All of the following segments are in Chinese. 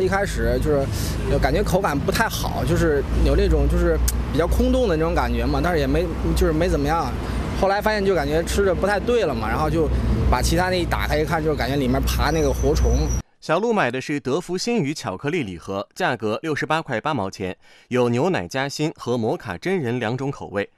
一开始就是感觉口感不太好，就是有那种就是比较空洞的那种感觉嘛，但是也没就是没怎么样。后来发现就感觉吃着不太对了嘛，然后就把其他那一打开一看，就感觉里面爬那个活虫。小鹿买的是德芙星宇巧克力礼盒，价格六十八块八毛钱，有牛奶夹心和摩卡真人两种口味。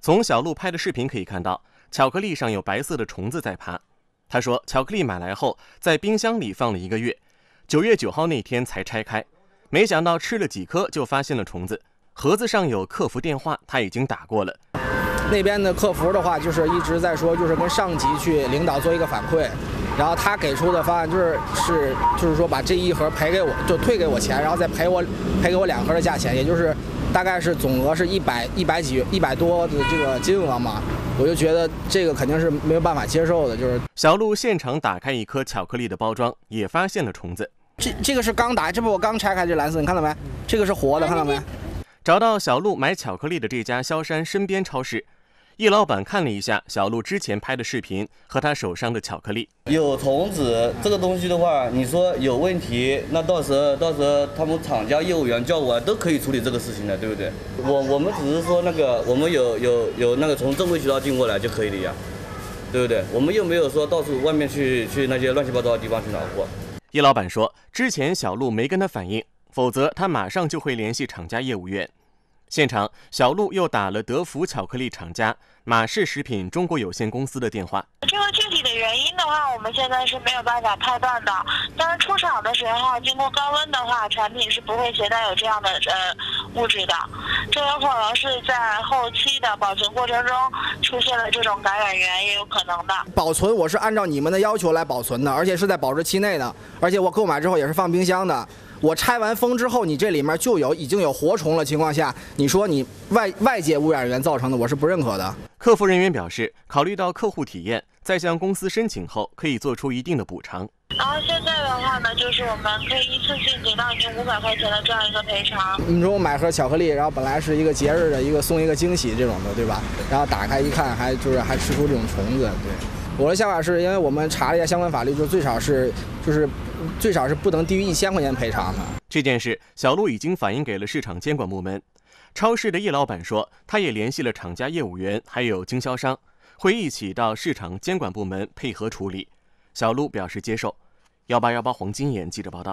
从小鹿拍的视频可以看到，巧克力上有白色的虫子在爬。他说，巧克力买来后在冰箱里放了一个月，九月九号那天才拆开，没想到吃了几颗就发现了虫子。盒子上有客服电话，他已经打过了。那边的客服的话，就是一直在说，就是跟上级去领导做一个反馈，然后他给出的方案就是是就是说把这一盒赔给我，就退给我钱，然后再赔我赔给我两盒的价钱，也就是大概是总额是一百一百几一百多的这个金额嘛，我就觉得这个肯定是没有办法接受的。就是小鹿现场打开一颗巧克力的包装，也发现了虫子。这这个是刚打，这不我刚拆开这蓝色，你看到没？这个是活的，看到没？找到小鹿买巧克力的这家萧山身边超市。易老板看了一下小鹿之前拍的视频和他手上的巧克力，有虫子这个东西的话，你说有问题，那到时候到时候他们厂家业务员叫我都可以处理这个事情的，对不对？我我们只是说那个我们有有有那个从正规渠道进过来就可以了呀，对不对？我们又没有说到处外面去去那些乱七八糟的地方去拿货。易老板说，之前小鹿没跟他反映，否则他马上就会联系厂家业务员。现场，小鹿又打了德芙巧克力厂家马氏食品中国有限公司的电话。这个具体的原因的话，我们现在是没有办法判断的。但是出厂的时候，经过高温的话，产品是不会携带有这样的呃物质的。这有可能是在后期的保存过程中出现了这种感染源，也有可能的。保存我是按照你们的要求来保存的，而且是在保质期内的，而且我购买之后也是放冰箱的。我拆完封之后，你这里面就有已经有活虫了情况下，你说你外外界污染源造成的，我是不认可的。客服人员表示，考虑到客户体验，在向公司申请后，可以做出一定的补偿。然后现在的话呢，就是我们可以一次性给到您五百块钱的这样一个赔偿。你说我买盒巧克力，然后本来是一个节日的一个送一个惊喜这种的，对吧？然后打开一看，还就是还吃出这种虫子，对。我的想法是因为我们查了一下相关法律，就最少是就是最少是不能低于一千块钱赔偿的。这件事，小陆已经反映给了市场监管部门。超市的叶老板说，他也联系了厂家业务员，还有经销商，会一起到市场监管部门配合处理。小陆表示接受。幺八幺八黄金眼记者报道。